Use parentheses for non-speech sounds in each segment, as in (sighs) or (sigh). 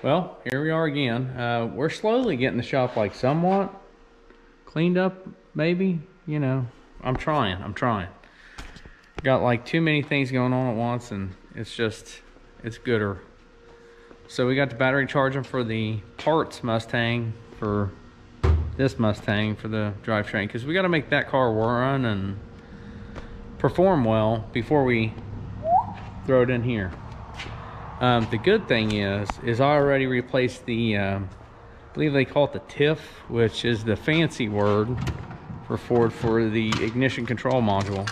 Well, here we are again. Uh, we're slowly getting the shop like somewhat cleaned up, maybe. You know, I'm trying. I'm trying. Got like too many things going on at once, and it's just it's gooder. So we got the battery charging for the parts Mustang for this Mustang for the drivetrain because we got to make that car run and perform well before we throw it in here. Um, the good thing is, is I already replaced the, um, I believe they call it the TFI, which is the fancy word for Ford for the ignition control module.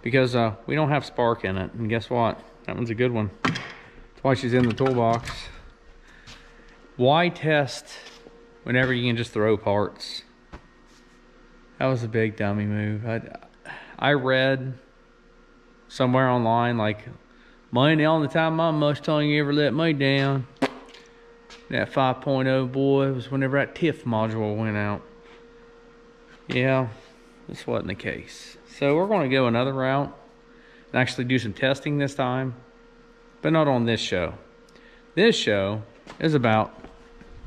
Because uh, we don't have spark in it, and guess what? That one's a good one. That's why she's in the toolbox. Why test whenever you can just throw parts? That was a big dummy move. I, I read somewhere online like Money the only time my Mustang ever let me down. That 5.0 boy was whenever that TFI module went out. Yeah, this wasn't the case. So we're going to go another route and actually do some testing this time, but not on this show. This show is about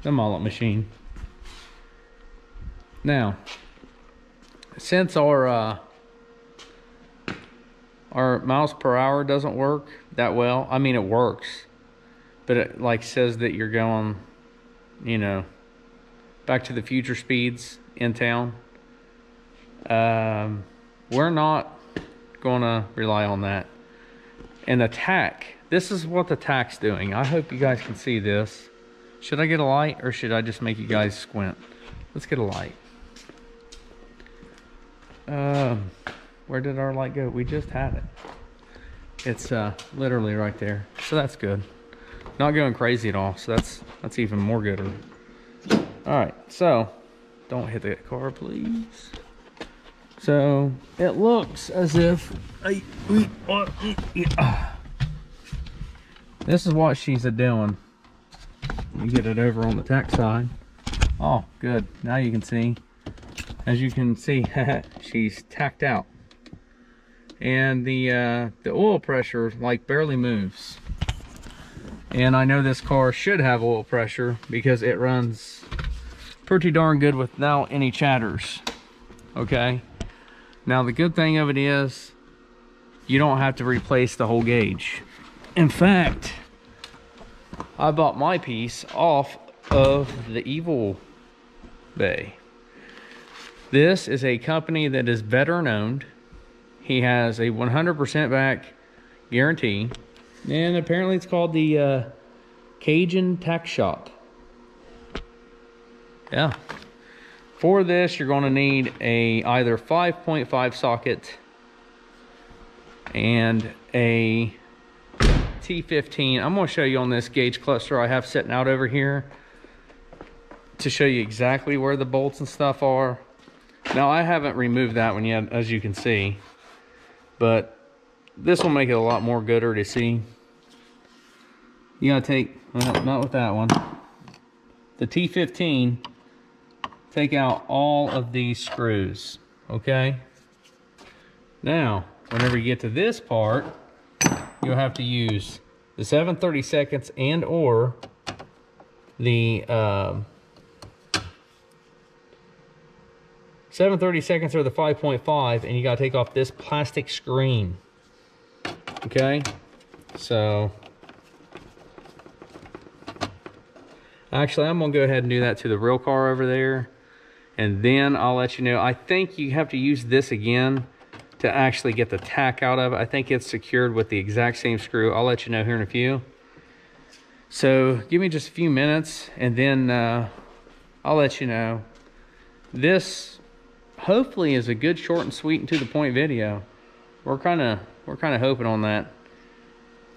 the mullet machine. Now, since our uh, our miles per hour doesn't work that well. I mean, it works, but it like says that you're going, you know, back to the future speeds in town. Um, we're not going to rely on that. And the tach, this is what the tach's doing. I hope you guys can see this. Should I get a light or should I just make you guys squint? Let's get a light. Um, where did our light go? We just had it. It's uh, literally right there. So that's good. Not going crazy at all. So that's that's even more good. All right. So don't hit the car, please. So it looks as if this is what she's a doing. Let me get it over on the tach side. Oh, good. Now you can see. As you can see, (laughs) she's tacked out and the uh, the oil pressure like barely moves. And I know this car should have oil pressure because it runs pretty darn good without any chatters okay? Now the good thing of it is you don't have to replace the whole gauge. In fact I bought my piece off of the Evil Bay. This is a company that is veteran owned he has a 100% back guarantee. And apparently it's called the uh, Cajun Tach Shop. Yeah. For this, you're going to need a either 5.5 socket and a T15. I'm going to show you on this gauge cluster I have sitting out over here to show you exactly where the bolts and stuff are. Now, I haven't removed that one yet, as you can see. But this will make it a lot more gooder to see. You gotta take, well, not with that one. The T15, take out all of these screws, okay? Now, whenever you get to this part, you'll have to use the 730 seconds and or the um, 730 seconds or the 5.5 and you got to take off this plastic screen. Okay? So Actually, I'm to go ahead and do that to the real car over there. And then I'll let you know. I think you have to use this again to actually get the tach out of it. I think it's secured with the exact same screw. I'll let you know here in a few. So give me just a few minutes and then uh, I'll let you know. This hopefully is a good short and sweet and to the point video. We're kind of we're kind of hoping on that.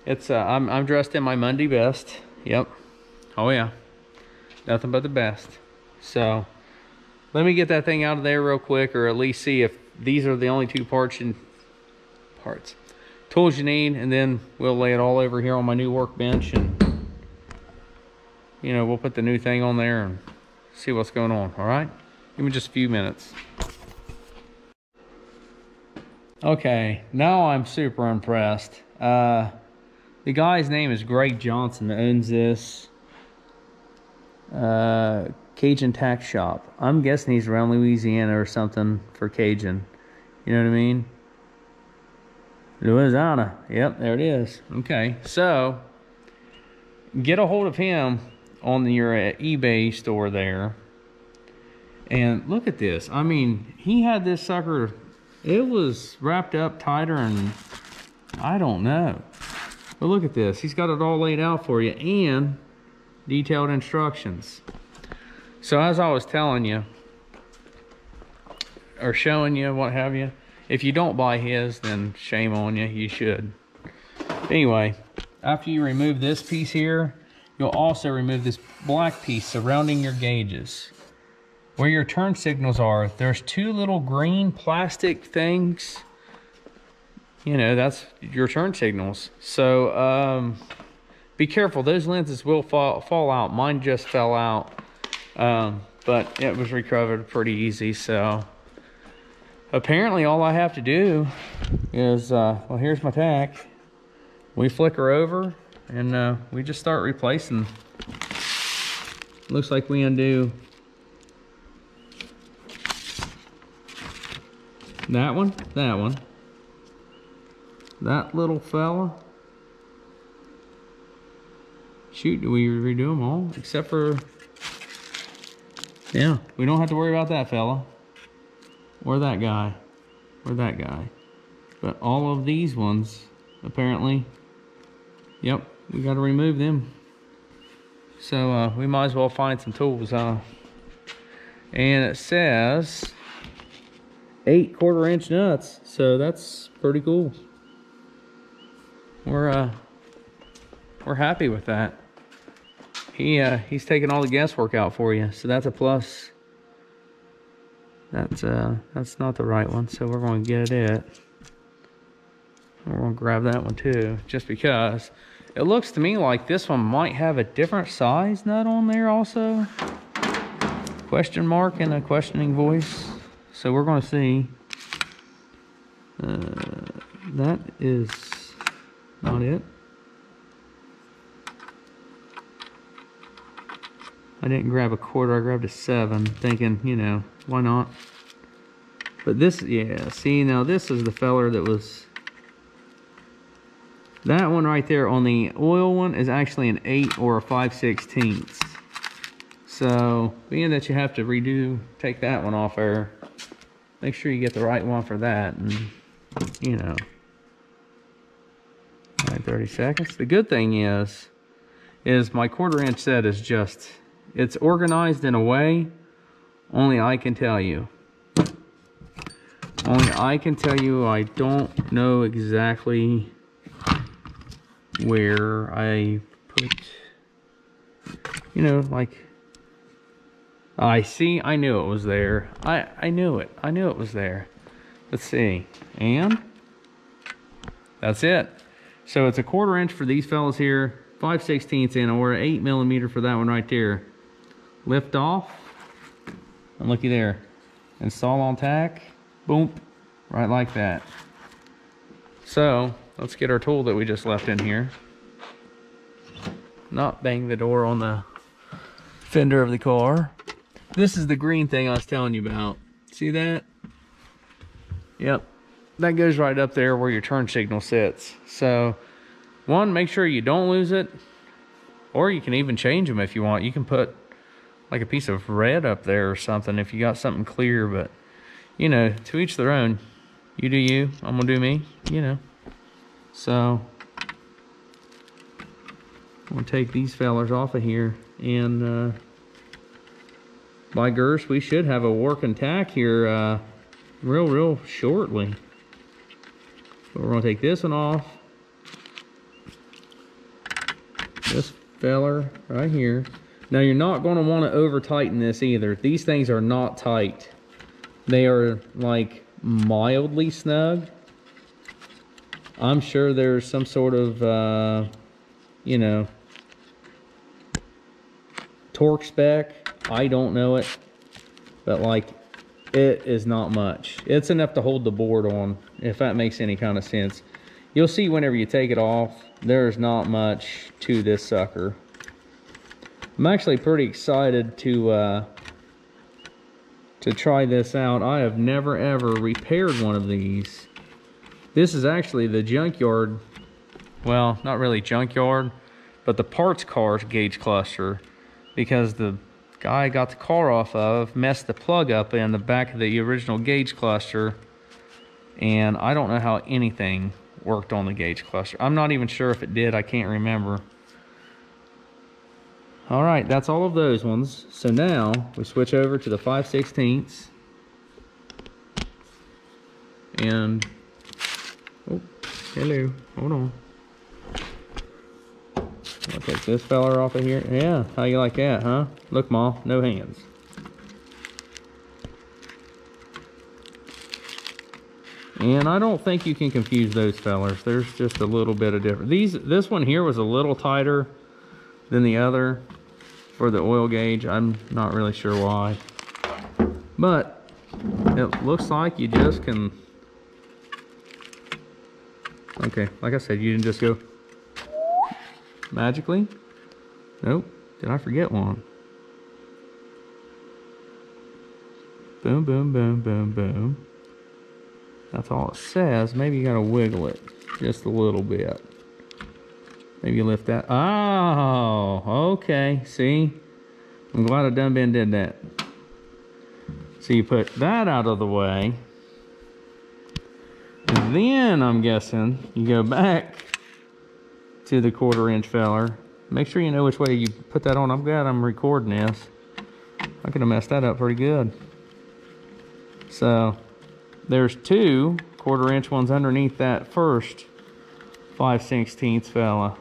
It's uh, I'm I'm dressed in my Monday best. Yep. Oh yeah. Nothing but the best. So let me get that thing out of there real quick, or at least see if these are the only two parts and parts tools you need, and then we'll lay it all over here on my new workbench, and you know we'll put the new thing on there and see what's going on. All right. Give me just a few minutes. Okay, now I'm super impressed. Uh, The guy's name is Greg Johnson that owns this uh, Cajun Tach Shop. I'm guessing he's around Louisiana or something for Cajun. You know what I mean? Louisiana. Yep, there it is. Okay, so get a hold of him on your uh, eBay store there. And look at this. I mean, he had this sucker, it was wrapped up tighter and I don't know. But look at this. He's got it all laid out for you and detailed instructions. So as I was telling you, or showing you, what have you, if you don't buy his, then shame on you. You should. Anyway, after you remove this piece here, you'll also remove this black piece surrounding your gauges. Where your turn signals are, there's two little green plastic things. You know, that's your turn signals. So, um, be careful. Those lenses will fall, fall out. Mine just fell out. Um, but it was recovered pretty easy. So, apparently all I have to do is, uh, well, here's my tach. We flicker over and uh, we just start replacing. Looks like we undo that one, that one, that little fella. Shoot, do we redo them all? Except for, yeah, we don't have to worry about that fella. Or that guy. Or that guy. But all of these ones, apparently, yep, we got to remove them. So uh, we might as well find some tools, huh? And it says eight quarter inch nuts. So that's pretty cool. We're uh we're happy with that. He uh he's taking all the guesswork out for you. So that's a plus. That's uh that's not the right one, so we're gonna get it. We're gonna grab that one too, just because it looks to me like this one might have a different size nut on there also. Question mark and a questioning voice. So we're gonna see. Uh, that is not it. I didn't grab a quarter, I grabbed a seven, thinking, you know, why not? But this, yeah, see, now this is the feller that was, that one right there on the oil one is actually an 8 or a 5 16ths. So, being that you have to redo, take that one off there, make sure you get the right one for that, and, you know. Right, 30 seconds. The good thing is, is my quarter inch set is just it's organized in a way only I can tell you. Only I can tell you I don't know exactly where I put, you know, like, I see, I knew it was there. I, I knew it. I knew it was there. Let's see. And that's it. So it's a quarter inch for these fellas here, 5 16ths in, or 8 millimeter for that one right there lift off, and looky there. Install on tach, boom, right like that. So, let's get our tool that we just left in here. Not bang the door on the fender of the car. This is the green thing I was telling you about. See that? Yep. That goes right up there where your turn signal sits. So, one, make sure you don't lose it. Or you can even change them if you want. You can put like a piece of red up there or something if you got something clear, but you know, to each their own. You do you, I'm gonna do me, you know. So I'm gonna take these fellers off of here and uh, by Gersh, we should have a working tach here uh, real, real shortly. But we're gonna take this one off. This feller right here. Now you're not want to over tighten this either. These things are not tight. They are like mildly snug. I'm sure there's some sort of, uh, you know, torque spec. I don't know it. But like, it is not much. It's enough to hold the board on, if that makes any kind of sense. You'll see whenever you take it off there's not much to this sucker. I'm actually pretty excited to uh, to try this out. I have never ever repaired one of these. This is actually the junkyard, well, not really junkyard, but the parts cars gauge cluster because the guy I got the car off of messed the plug up in the back of the original gauge cluster and I don't know how anything worked on the gauge cluster. I'm not even sure if it did, I can't remember. All right, that's all of those ones. So now we switch over to the 5 16ths. And, oh, hello, hold on. I'll take this feller off of here. Yeah, how you like that, huh? Look, Ma, no hands. And I don't think you can confuse those fellers. There's just a little bit of difference. These, this one here was a little tighter than the other for the oil gauge. I'm not really sure why. But it looks like you just can, okay, like I said, you can just go magically. Nope, did I forget one? Boom, boom, boom, boom, boom. That's all it says. Maybe you gotta wiggle it just a little bit. Maybe you lift that. Oh, okay. See? I'm glad I done been did that. So you put that out of the way. Then I'm guessing you go back to the quarter inch feller. Make sure you know which way you put that on. I'm glad I'm recording this. I could have messed that up pretty good. So there's two quarter inch ones underneath that first 5 16ths fella.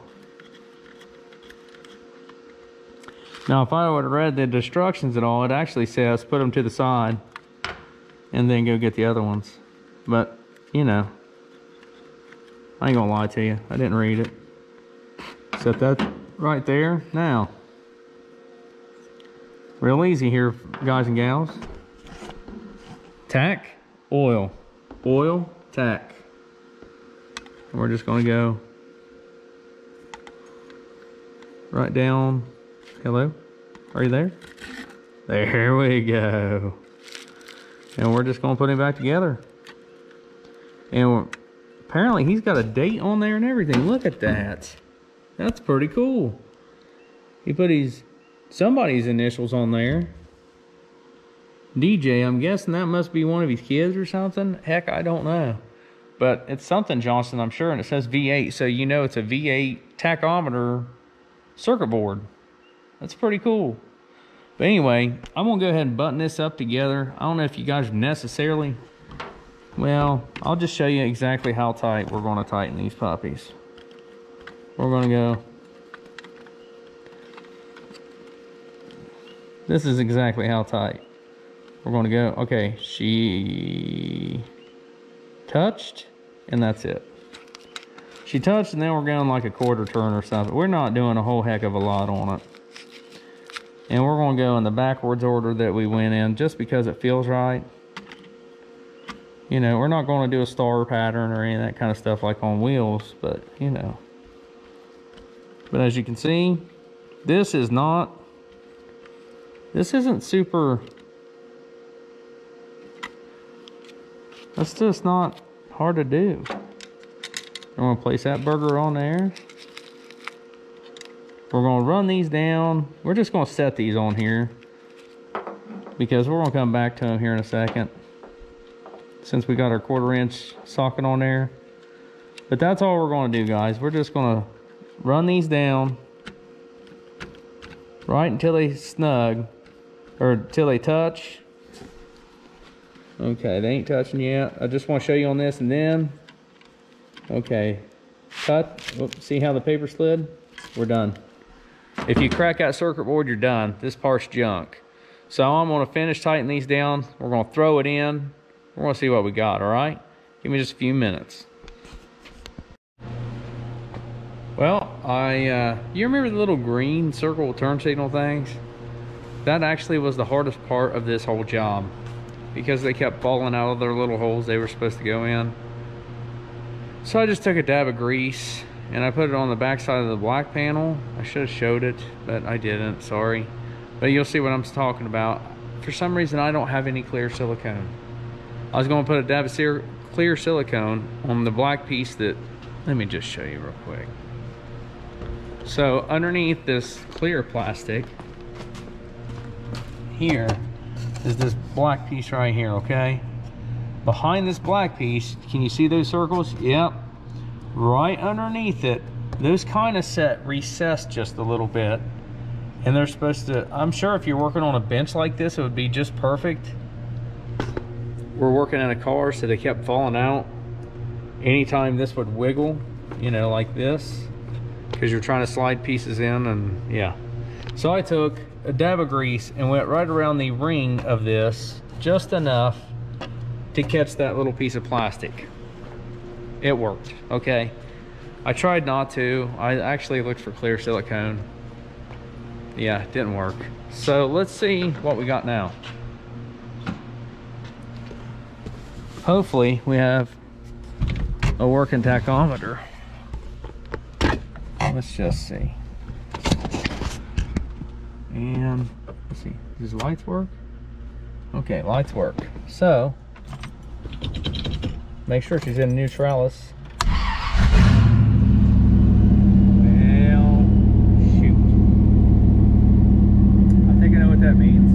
Now, if I would have read the instructions at all, it actually says put them to the side and then go get the other ones. But, you know, I ain't gonna lie to you. I didn't read it. Set that right there. Now, real easy here, guys and gals. Tach, oil, oil, tach. We're just gonna go right down Hello? Are you there? There we go. And we're just to put him back together. And apparently he's got a date on there and everything. Look at that. That's pretty cool. He put his somebody's initials on there. DJ, I'm guessing that must be one of his kids or something. Heck, I don't know. But it's something Johnson, I'm sure, and it says V8, so you know it's a V8 tachometer circuit board. That's pretty cool. But anyway, I'm going to go ahead and button this up together. I don't know if you guys necessarily... Well, I'll just show you exactly how tight we're going to tighten these puppies. We're to go... This is exactly how tight. We're to go... Okay, she... Touched, and that's it. She touched, and then we're going like a quarter turn or something. We're not doing a whole heck of a lot on it. And we're to go in the backwards order that we went in just because it feels right. You know, we're not going to do a star pattern or any of that kind of stuff like on wheels, but you know. But as you can see, this is not, this isn't super, that's just not hard to do. I'm to place that burger on there. We're to run these down. We're just to set these on here because we're to come back to them here in a second since we got our quarter inch socket on there. But that's all we're to do, guys. We're just to run these down right until they snug or until they touch. Okay, they ain't touching yet. I just want to show you on this and then, okay, cut. See how the paper slid? We're done. If you crack that circuit board, you're done. This part's junk. So I'm gonna finish tightening these down. We're gonna throw it in. We're gonna see what we got, all right? Give me just a few minutes. Well, I, uh, you remember the little green circle turn signal things? That actually was the hardest part of this whole job because they kept falling out of their little holes they were supposed to go in. So I just took a dab of grease and I put it on the back side of the black panel. I should have showed it, but I didn't, sorry. But you'll see what I'm talking about. For some reason, I don't have any clear silicone. I was gonna put a dab of clear silicone on the black piece that, let me just show you real quick. So underneath this clear plastic, here is this black piece right here, okay? Behind this black piece, can you see those circles? Yep. Right underneath it, those kind of set recessed just a little bit. And they're supposed to, I'm sure if you're working on a bench like this, it would be just perfect. We're working in a car, so they kept falling out. Anytime this would wiggle, you know, like this, because you're trying to slide pieces in and yeah. So I took a dab of grease and went right around the ring of this, just enough to catch that little piece of plastic. It worked, okay? I tried not to. I actually looked for clear silicone. Yeah, it didn't work. So let's see what we got now. Hopefully we have a working tachometer. Let's just see. And let's see, does lights work? Okay, lights work. So Make sure she's in neutralis. Well, shoot. I think I know what that means.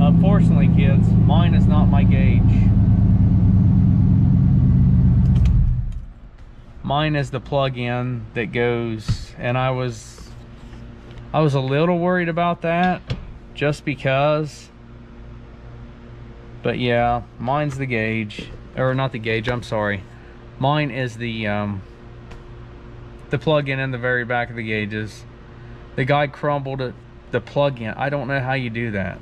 Unfortunately, kids, mine is not my gauge. Mine is the plug-in that goes, and I was, I was a little worried about that just because but yeah, mine's the gauge. Or not the gauge, I'm sorry. Mine is the um, the plug-in in the very back of the gauges. The guy crumbled it, the plug-in. I don't know how you do that.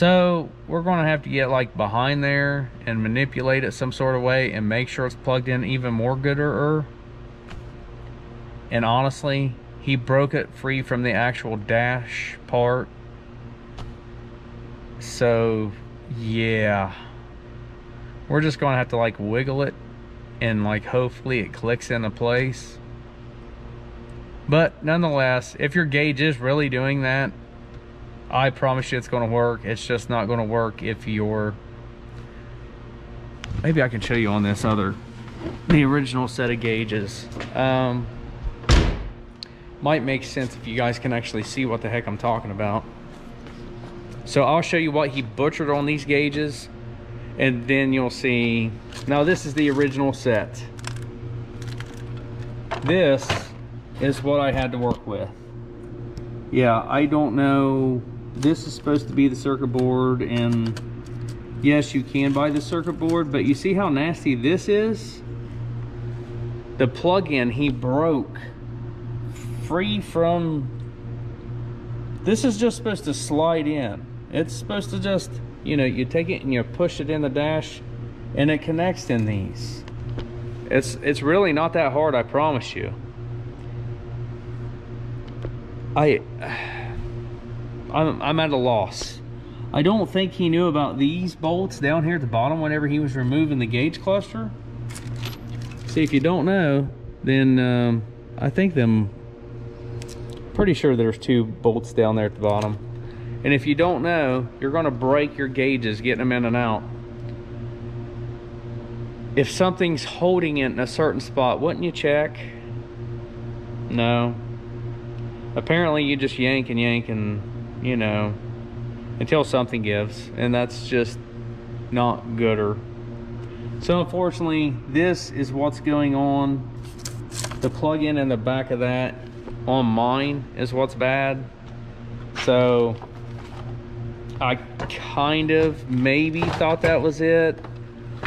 So we're going to have to get like behind there and manipulate it some sort of way and make sure it's plugged in even more gooder. And honestly, he broke it free from the actual dash part so, yeah. We're just going to have to like wiggle it and like hopefully it clicks into place. But nonetheless, if your gauge is really doing that, I promise you it's going to work. It's just not going to work if you're... Maybe I can show you on this other, the original set of gauges. Um, might make sense if you guys can actually see what the heck I'm talking about. So I'll show you what he butchered on these gauges and then you'll see. Now this is the original set. This is what I had to work with. Yeah, I don't know. This is supposed to be the circuit board and yes, you can buy the circuit board, but you see how nasty this is? The plug-in he broke free from this is just supposed to slide in it's supposed to just, you know, you take it and you push it in the dash and it connects in these. It's, it's really not that hard, I promise you. I, I'm, I'm at a loss. I don't think he knew about these bolts down here at the bottom whenever he was removing the gauge cluster. See, if you don't know, then um, I think them, pretty sure there's two bolts down there at the bottom. And if you don't know, you're to break your gauges getting them in and out. If something's holding it in a certain spot, wouldn't you check? No. Apparently you just yank and yank and, you know, until something gives. And that's just not gooder. So unfortunately, this is what's going on. The plug-in in the back of that on mine is what's bad. So I kind of maybe thought that was it.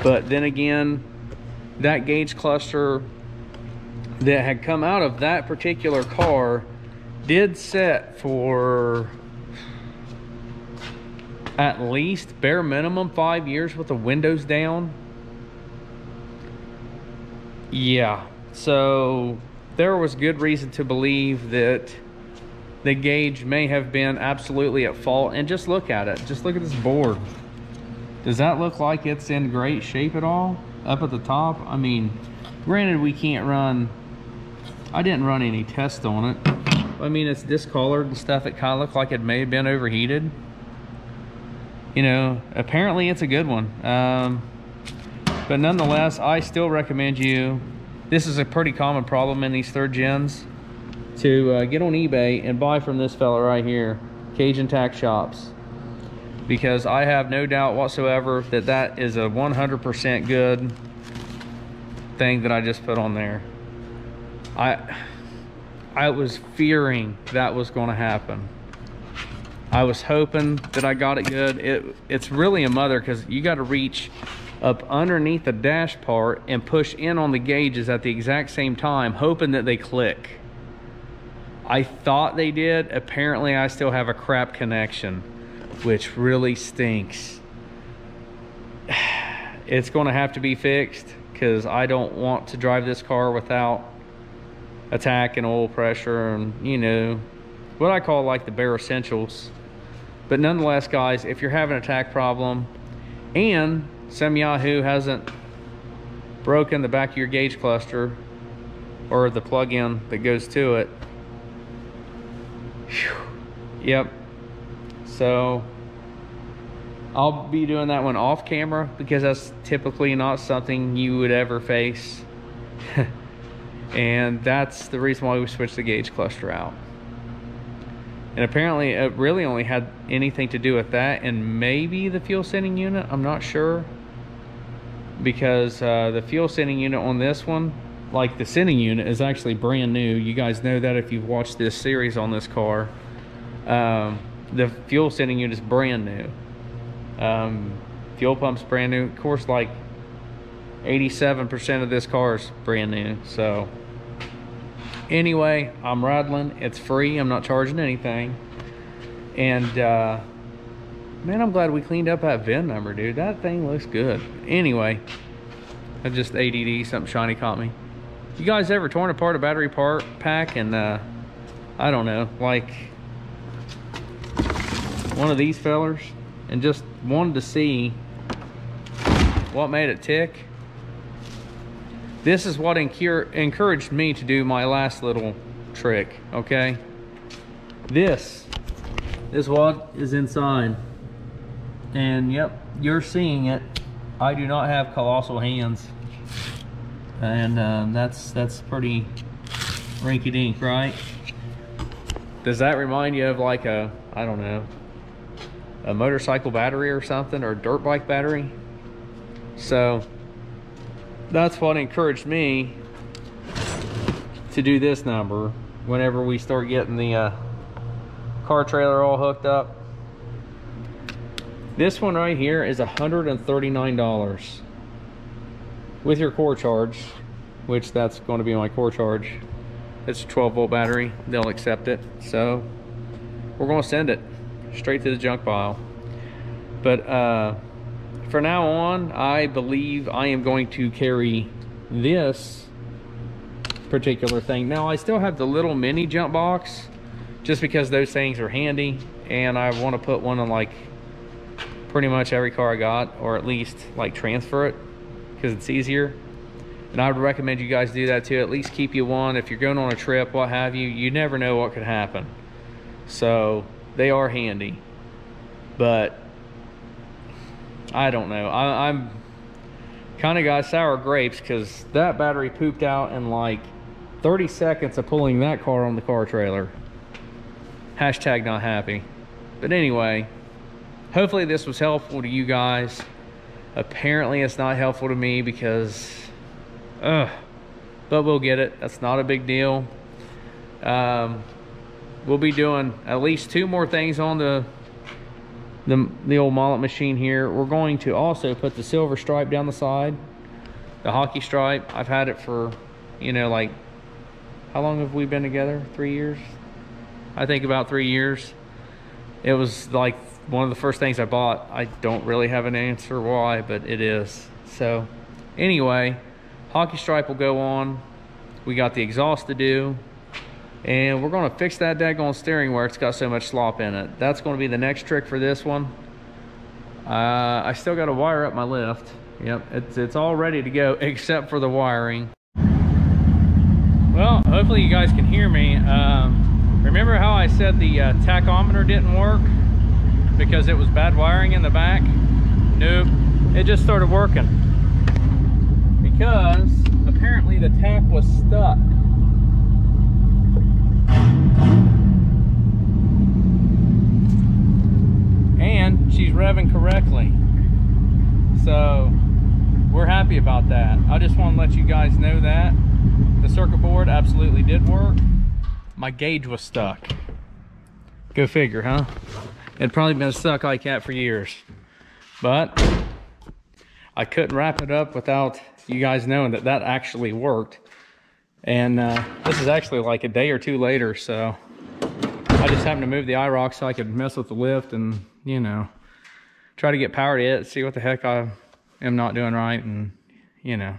But then again, that gauge cluster that had come out of that particular car did set for at least bare minimum five years with the windows down. Yeah, so there was good reason to believe that the gauge may have been absolutely at fault. And just look at it. Just look at this board. Does that look like it's in great shape at all? Up at the top? I mean, granted we can't run, I didn't run any tests on it. I mean, it's discolored and stuff. It kind of looked like it may have been overheated. You know, apparently it's a good one. Um, but nonetheless, I still recommend you, this is a pretty common problem in these third gens, to uh, get on eBay and buy from this fella right here, Cajun Tach Shops because I have no doubt whatsoever that that is a 100% good thing that I just put on there. I I was fearing that was going to happen. I was hoping that I got it good. It it's really a mother because you got to reach up underneath the dash part and push in on the gauges at the exact same time, hoping that they click. I thought they did. Apparently, I still have a crap connection which really stinks. (sighs) It's going to have to be fixed because I don't want to drive this car without attack and oil pressure and, you know, what I call like the bare essentials. But nonetheless, guys, if you're having an attack problem and some Yahoo hasn't broken the back of your gauge cluster or the plug-in that goes to it, whew, yep, so I'll be doing that one off camera because that's typically not something you would ever face. (laughs) and that's the reason why we switched the gauge cluster out. And apparently it really only had anything to do with that and maybe the fuel sending unit, I'm not sure. Because uh, the fuel sending unit on this one, like the sending unit is actually brand new. You guys know that if you've watched this series on this car. Um, the fuel sending unit is brand new. Um, fuel pump's brand new. Of course, like 87% of this car is brand new. So anyway, I'm rattling. It's free. I'm not charging anything. And uh, man, I'm glad we cleaned up that VIN number, dude. That thing looks good. Anyway, I just ADD. Something shiny caught me. You guys ever torn apart a battery part pack and uh, I don't know, like one of these fellers and just wanted to see what made it tick. This is what encouraged me to do my last little trick, okay? This is what is inside. And yep, you're seeing it. I do not have colossal hands. And um, that's that's pretty rinky dink, right? Does that remind you of like a, I don't know, a motorcycle battery or something or a dirt bike battery. So that's what encouraged me to do this number whenever we start getting the uh, car trailer all hooked up. This one right here is $139 with your core charge, which that's going to be my core charge. It's a 12 volt battery. They'll accept it. So we're going to send it straight to the junk pile. But uh, for now on, I believe I am going to carry this particular thing. Now, I still have the little mini jump box just because those things are handy and I want to put one on like pretty much every car I got or at least like transfer it because it's easier. And I would recommend you guys do that too. At least keep you one. If you're going on a trip, what have you, you never know what could happen. So they are handy. But I don't know. I, am kind of got sour grapes because that battery pooped out in like 30 seconds of pulling that car on the car trailer. Hashtag not happy. But anyway, hopefully this was helpful to you guys. Apparently it's not helpful to me because, ugh, but we'll get it. That's not a big deal. Um, we'll be doing at least two more things on the the, the old mullet machine here. We're going to also put the silver stripe down the side, the hockey stripe. I've had it for, you know, like, how long have we been together? Three years? I think about three years. It was like one of the first things I bought. I don't really have an answer why, but it is. So anyway, hockey stripe will go on. We got the exhaust to do and we're going to fix that daggone steering where it's got so much slop in it. That's going to be the next trick for this one. Uh, I still got to wire up my lift. Yep, it's, it's all ready to go (laughs) except for the wiring. Well, hopefully you guys can hear me. Um, remember how I said the uh, tachometer didn't work because it was bad wiring in the back? Nope, it just started working. Because apparently the tach was stuck. And she's revving correctly. So we're happy about that. I just want to let you guys know that. The circuit board absolutely did work. My gauge was stuck. Go figure, huh? It'd probably been stuck like that for years. But I couldn't wrap it up without you guys knowing that that actually worked. And uh, this is actually like a day or two later, so I just happened to move the IROC so I could mess with the lift and, you know, try to get power to it, see what the heck I am not doing right, and, you know.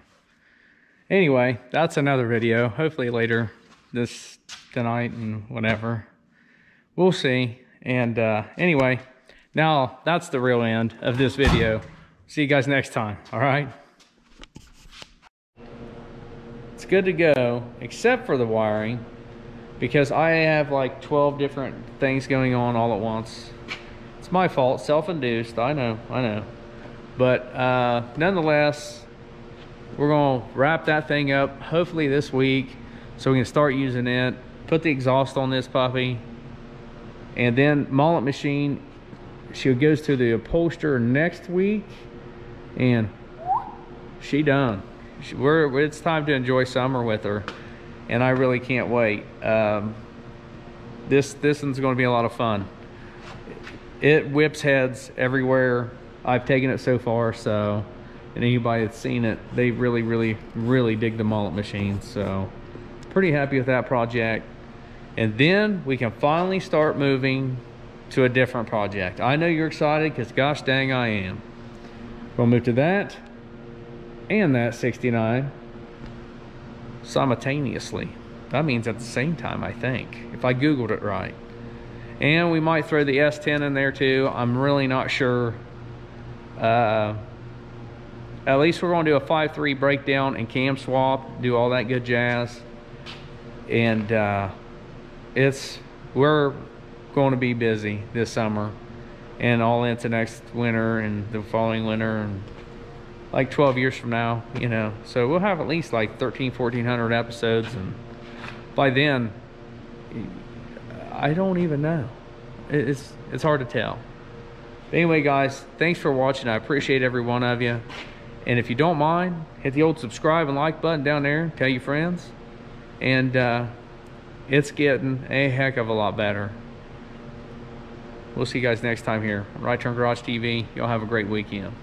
Anyway, that's another video. Hopefully later this tonight and whatever. We'll see. And uh, anyway, now that's the real end of this video. See you guys next time, all right? It's good to go, except for the wiring, because I have like 12 different things going on all at once. It's my fault, self-induced, I know, I know. But uh, nonetheless, we're gonna wrap that thing up hopefully this week so we can start using it, put the exhaust on this puppy, and then mullet machine, she goes to the upholster next week, and she done. We're, it's time to enjoy summer with her, and I really can't wait. Um, this this one's going to be a lot of fun. It whips heads everywhere I've taken it so far, so and anybody that's seen it, they really, really, really dig the mullet machine. So pretty happy with that project. And then we can finally start moving to a different project. I know you're excited because gosh dang I am. We'll move to that and that 69 simultaneously. That means at the same time, I think, if I Googled it right. And we might throw the S10 in there too. I'm really not sure. Uh, at least we're going to do a 5.3 breakdown and cam swap, do all that good jazz. And uh, it's, we're going to be busy this summer and all into next winter and the following winter and like 12 years from now, you know. So we'll have at least like 13, 1400 episodes. And by then, I don't even know. It's, it's hard to tell. But anyway, guys, thanks for watching. I appreciate every one of you. And if you don't mind, hit the old subscribe and like button down there. Tell your friends. And uh, it's getting a heck of a lot better. We'll see you guys next time here on Right Turn Garage TV. Y'all have a great weekend.